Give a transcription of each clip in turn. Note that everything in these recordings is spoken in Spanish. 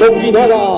majestad, la chonguinada. ¡Qué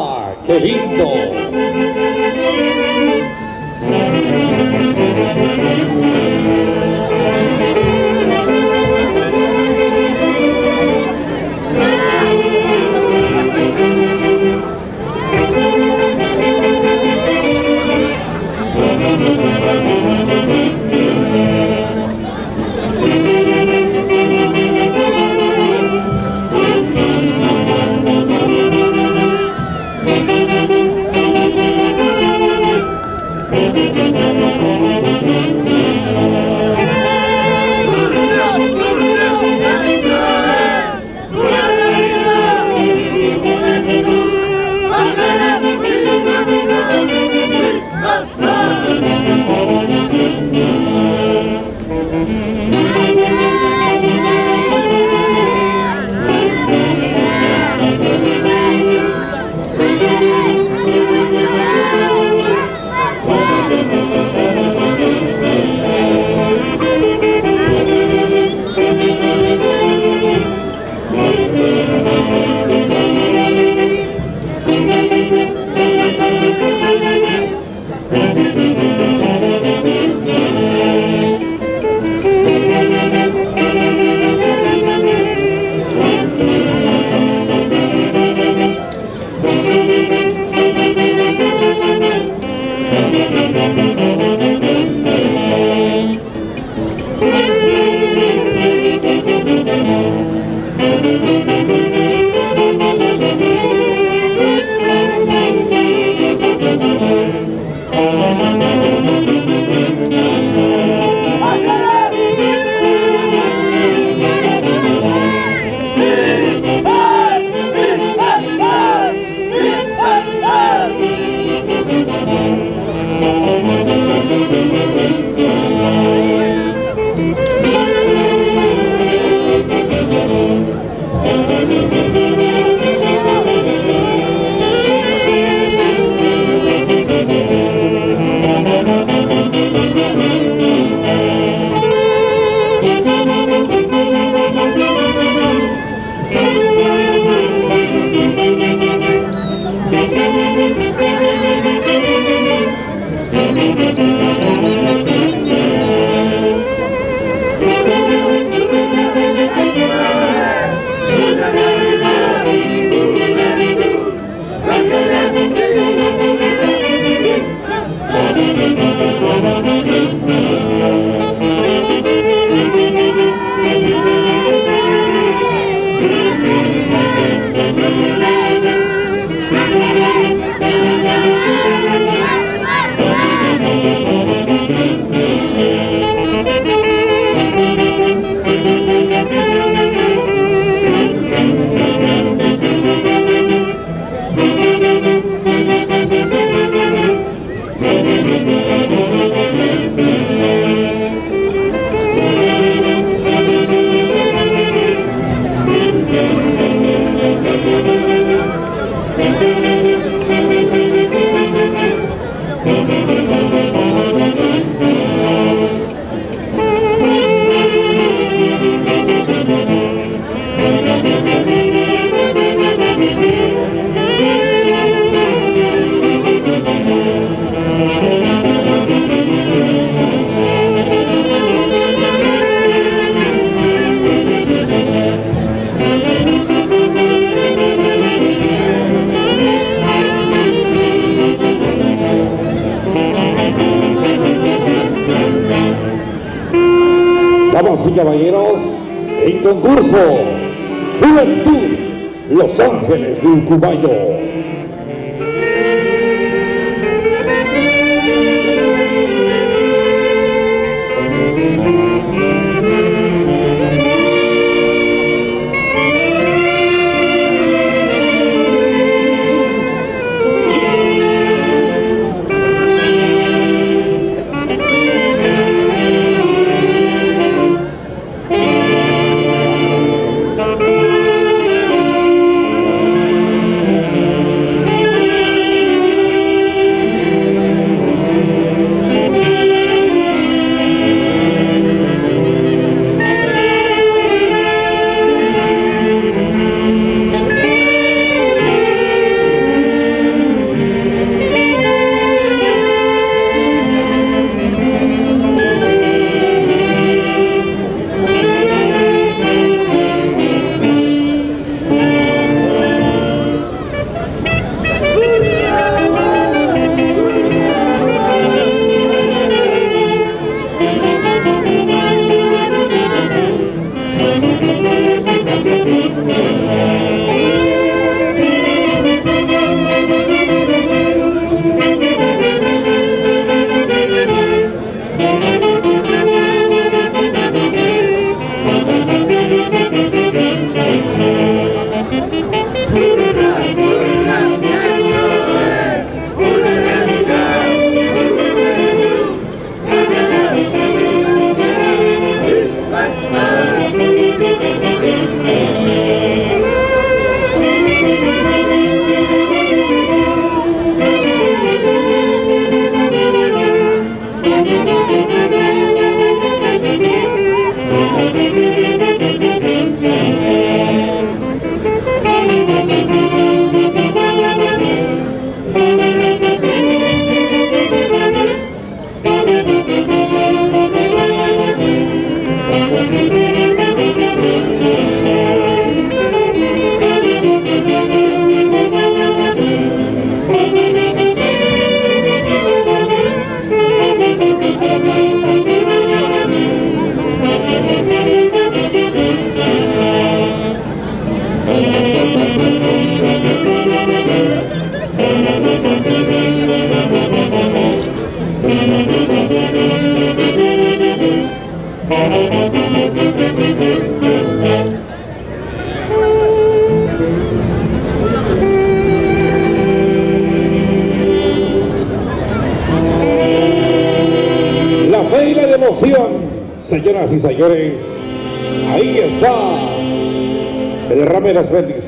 Ángeles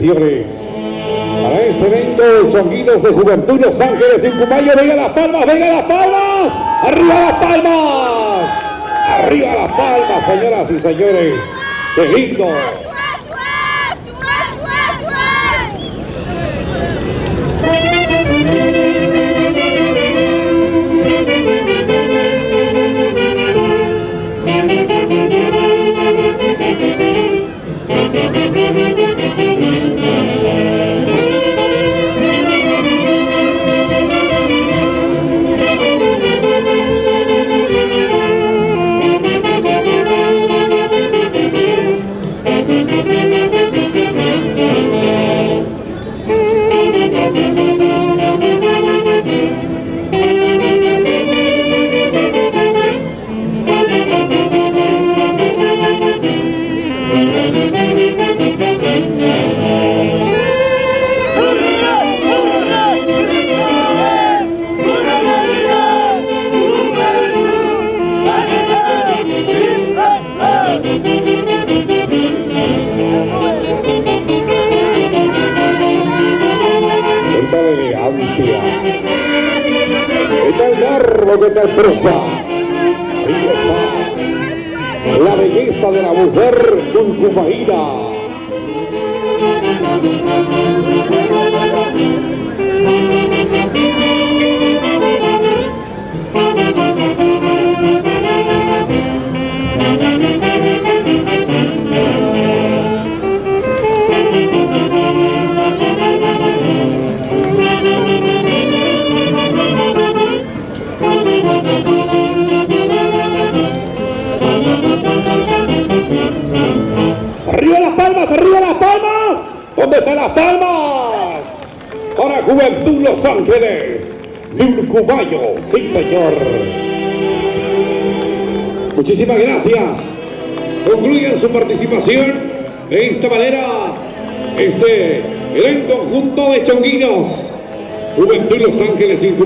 bendiciones para este evento Chonguinos de Juventud Los Ángeles de Ucumayo. Venga las palmas, venga las palmas, arriba las palmas, arriba las palmas, señoras y señores. ¡Qué lindo! Los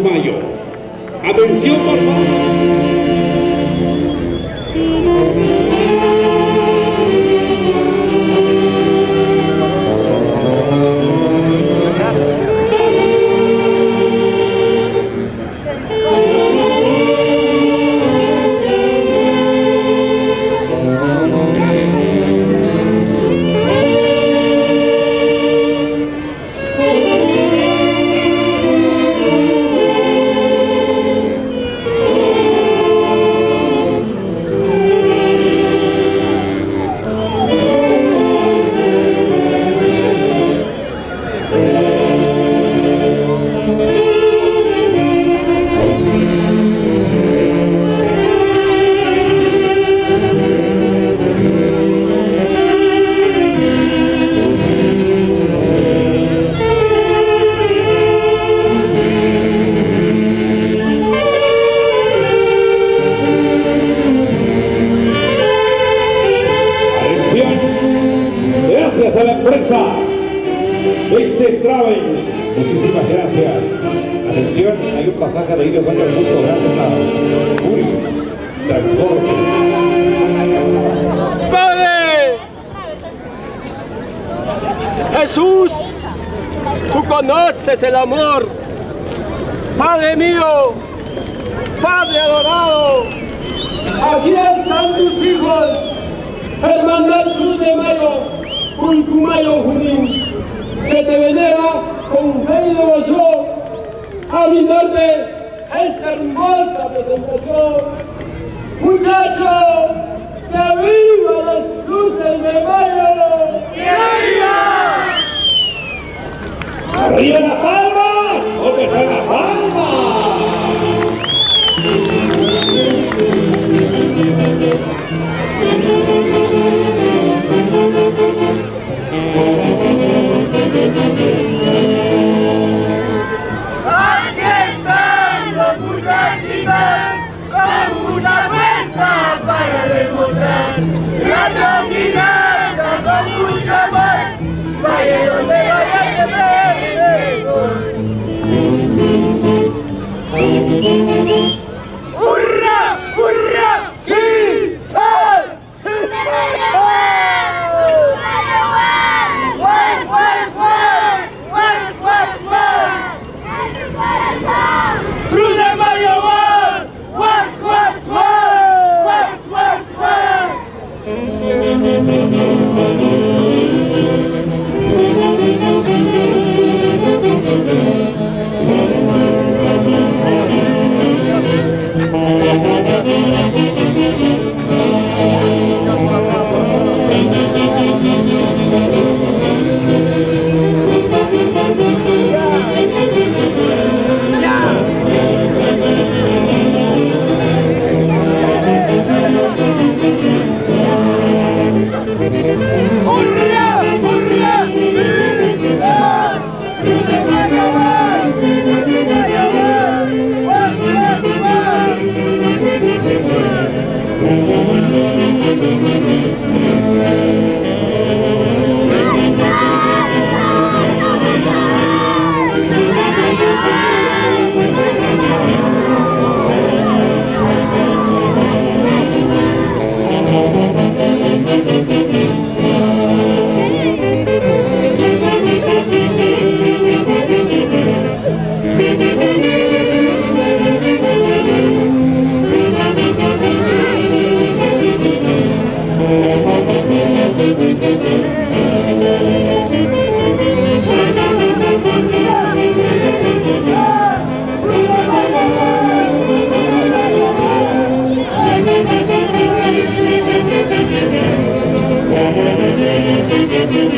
Thank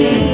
you.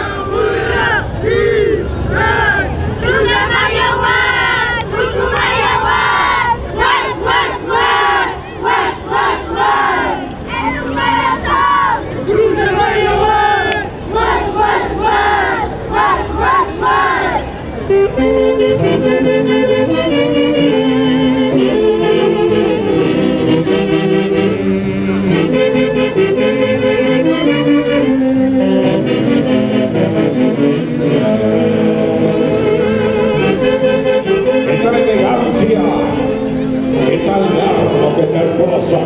tal cosa?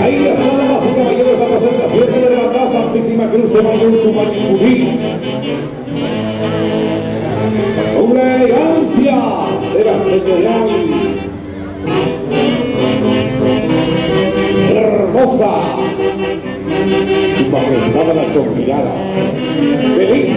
Ahí están damas y caballeros la presentación de la hermandad Santísima Cruz de Mayo Tucumán y Junín. Con la elegancia de la señorial hermosa su majestad la chonquilada. ¡Qué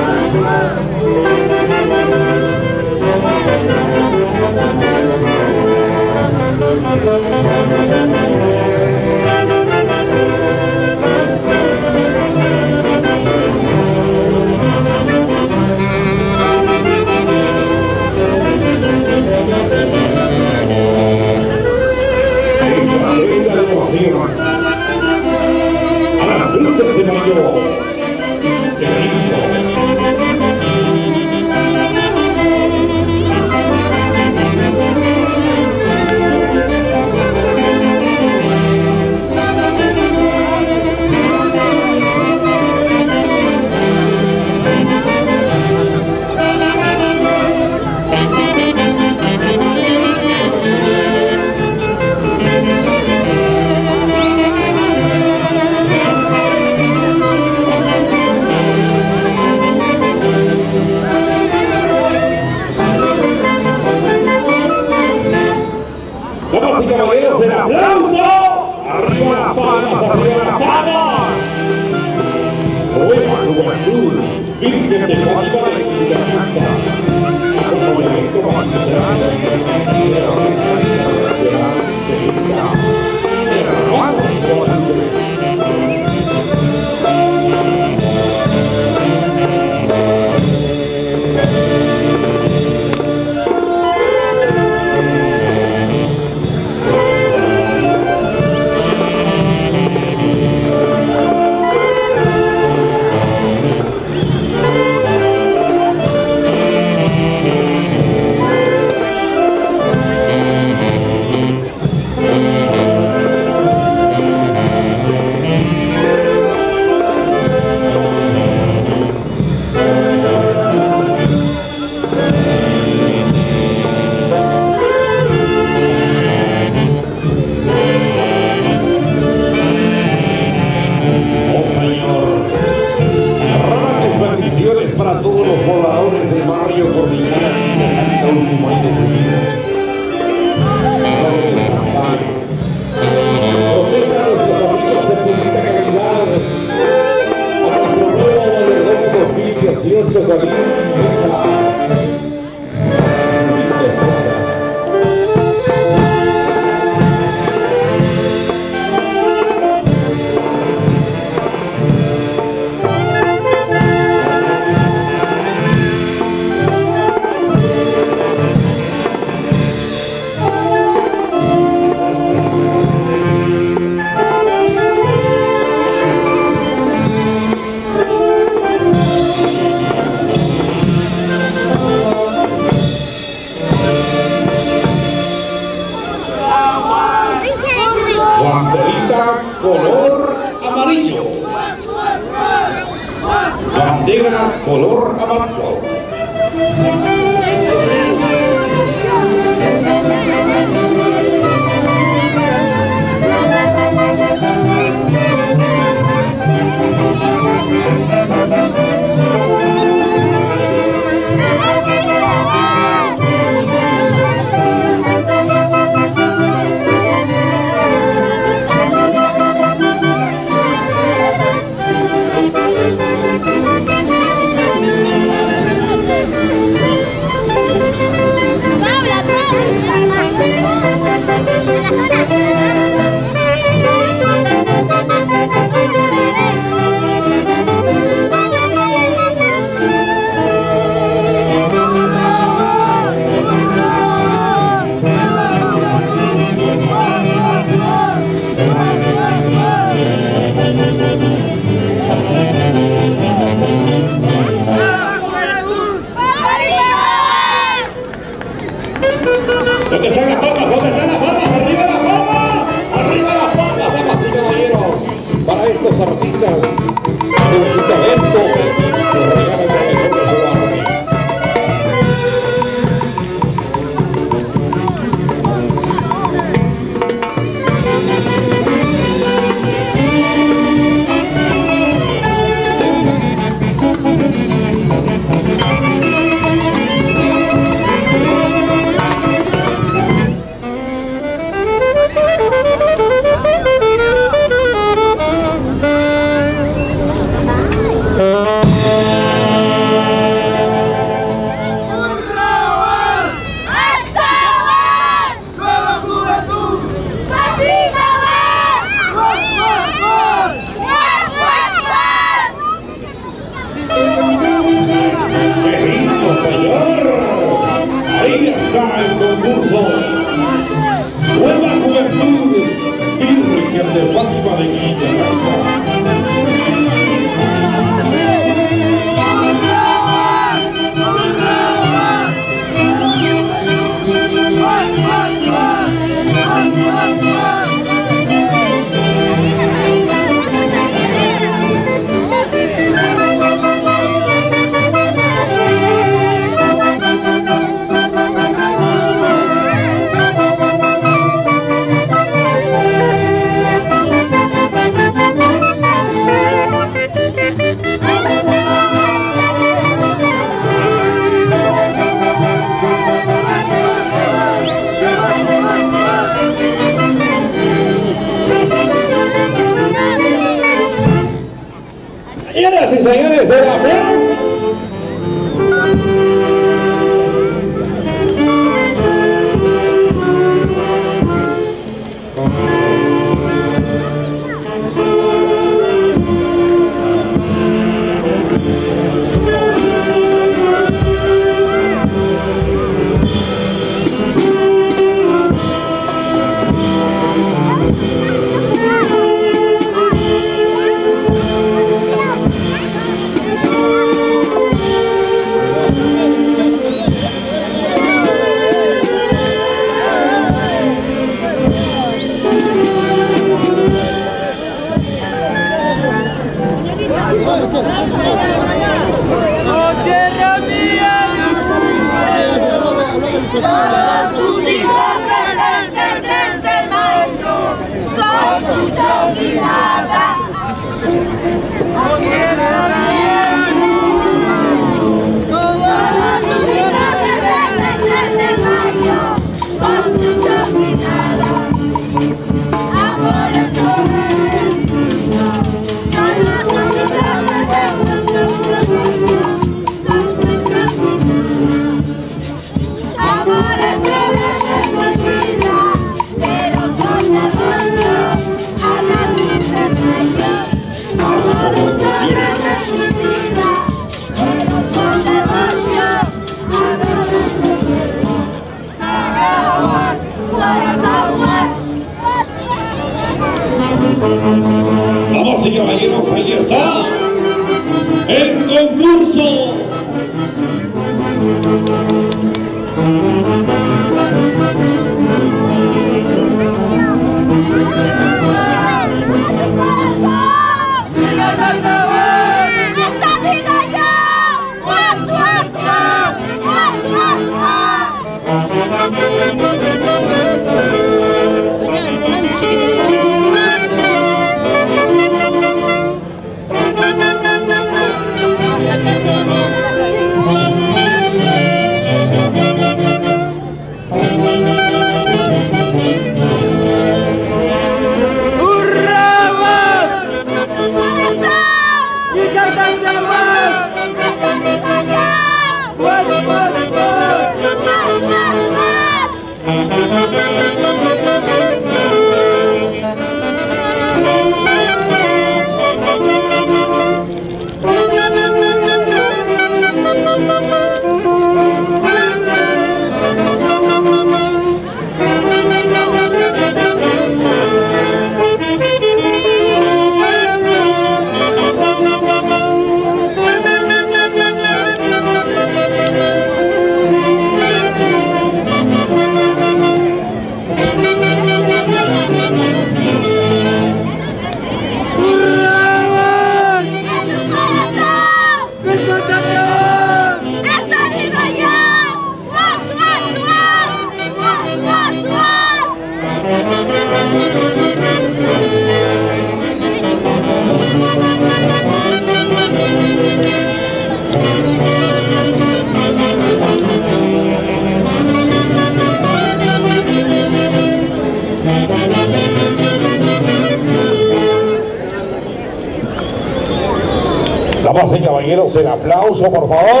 por favor.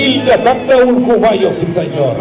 Aquí Yacanta Urcumayo, sí señor.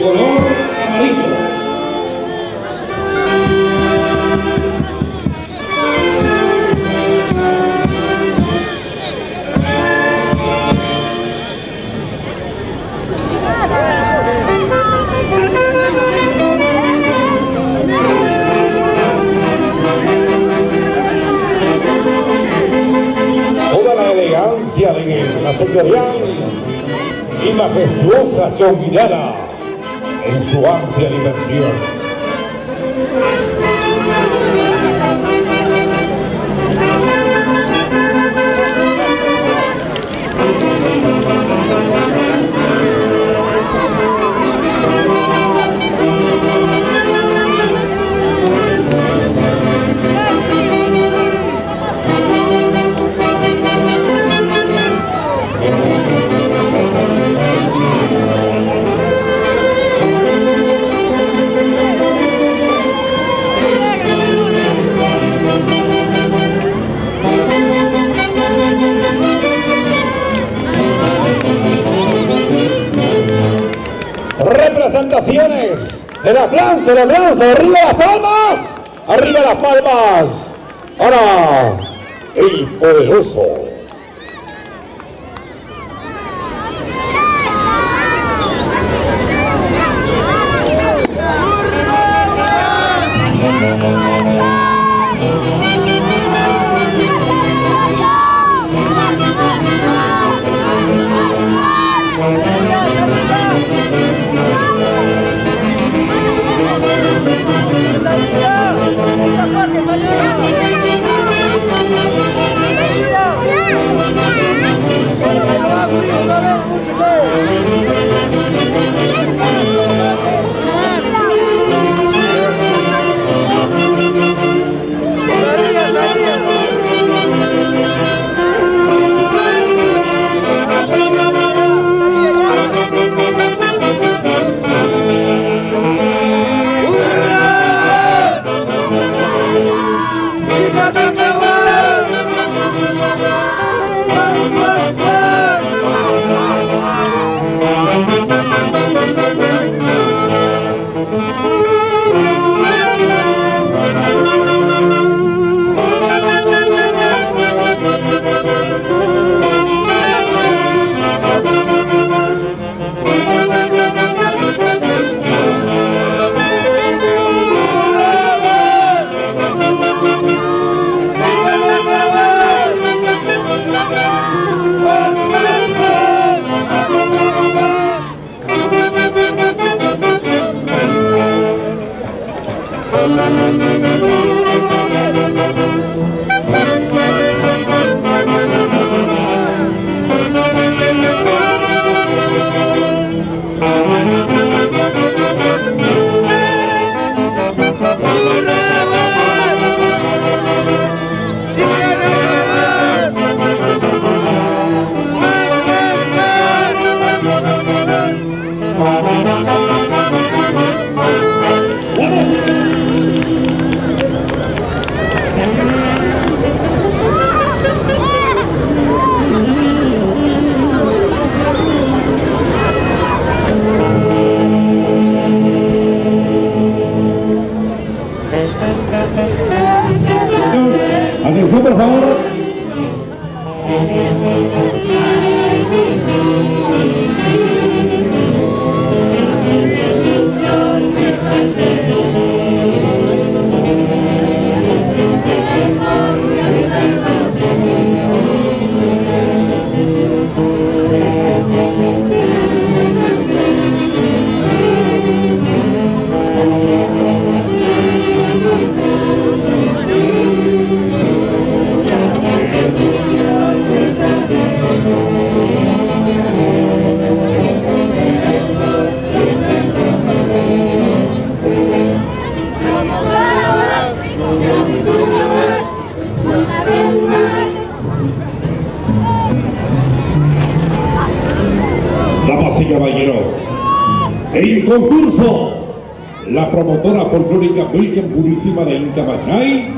Bandera Virgen Purísima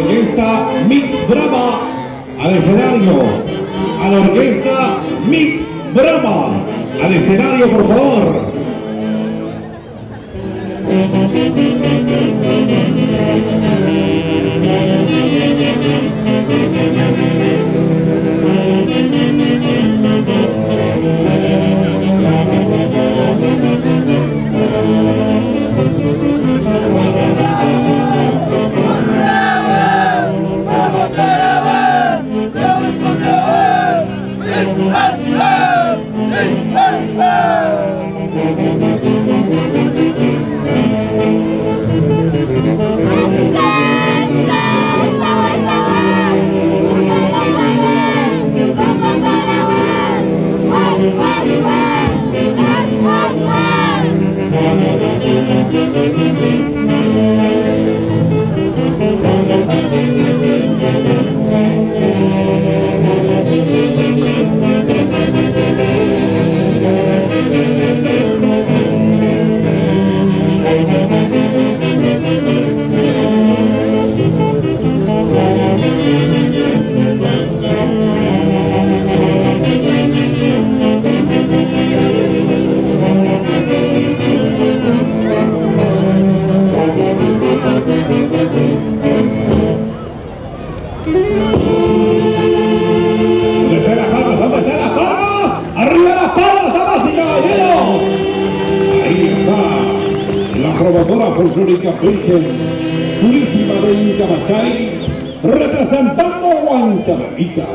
orquesta Mix Brava al escenario. A la orquesta Mix Brava al escenario, por favor. ¿Dónde folclórica Virgen Purísima de Incamachay, representando a Guantanamita.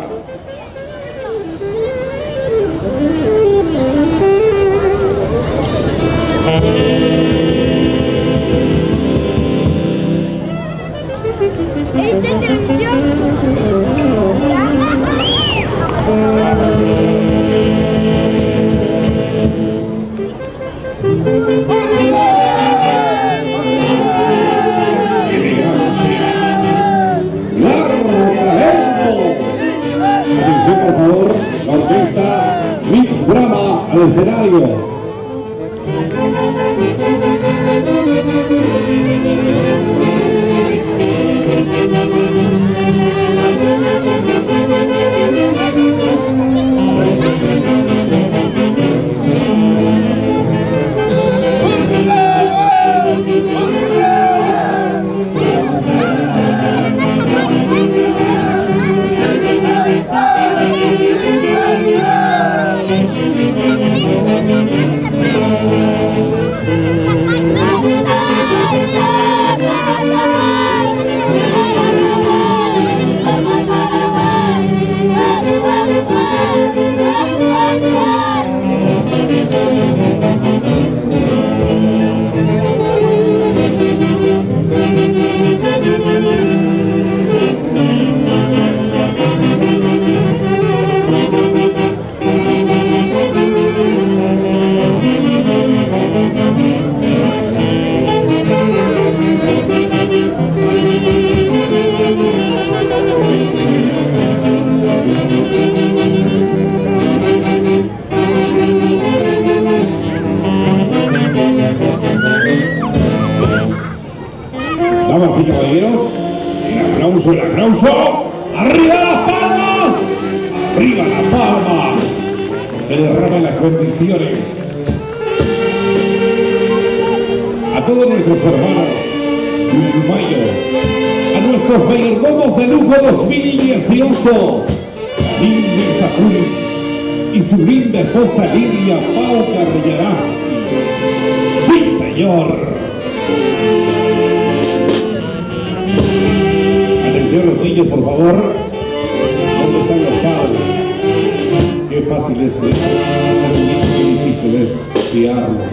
Esta. Niños, por favor. ¿Dónde están los padres? Qué fácil es que hacer un niño, qué difícil es criarlo.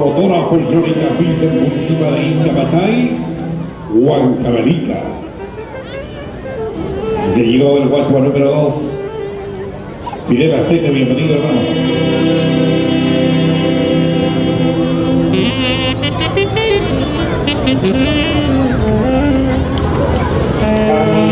Folclórica Virgen Purísima de Inca Machay, Huancavelica. Se llegó el guacho número 2. Fidel Aceite, bienvenido hermano. Señoras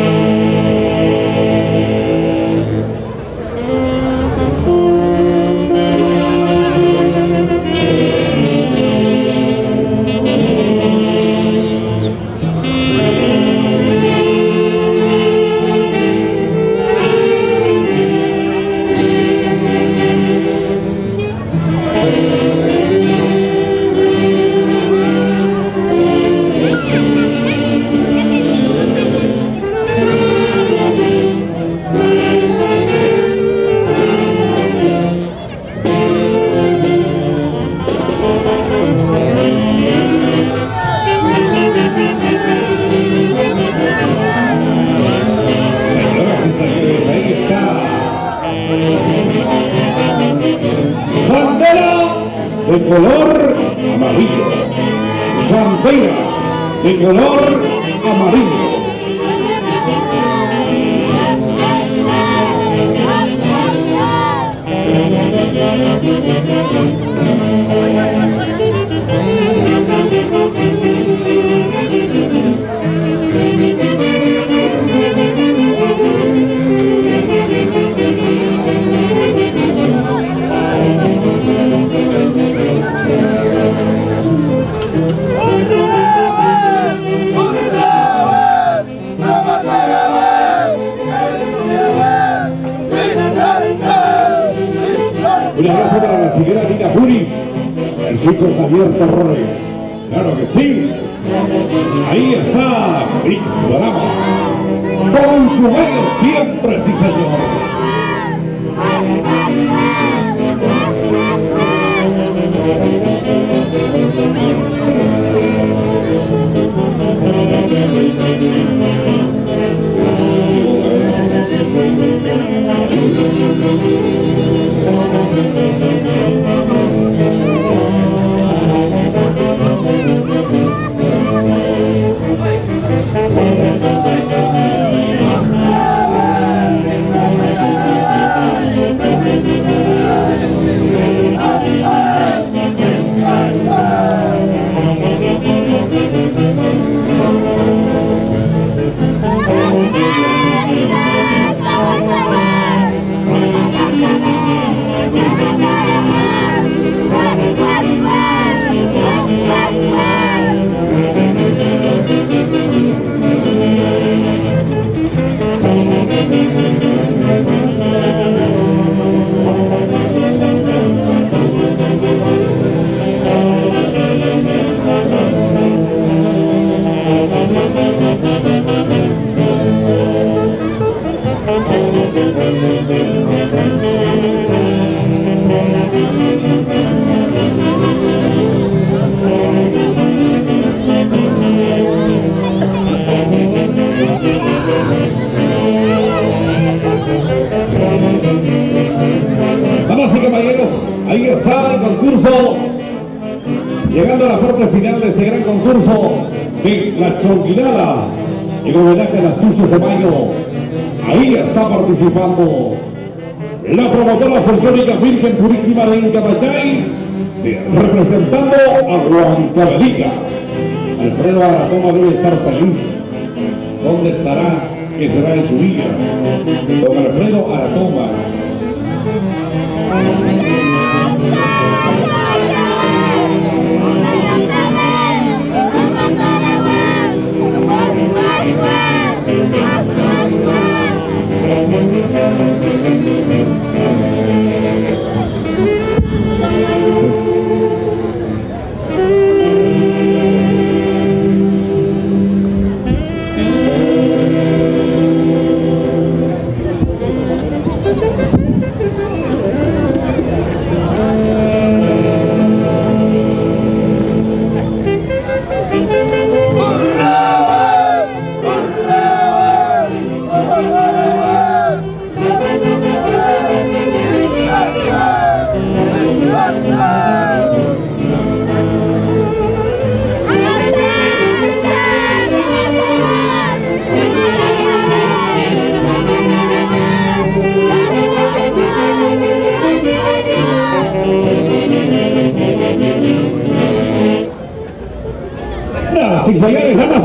de color amarillo. Bandera de color amarillo. Torres. Claro que sí. Ahí está Vix Barama. Con Cubero siempre, sí señor. de mayo. Ahí está participando la promotora folclórica Virgen Purísima de Incapachay, eh, representando a Huancabelica. Alfredo Aratoma debe estar feliz. ¿Dónde estará? que será en su vida. Don Alfredo Aratoma. Thank you. Señores, damas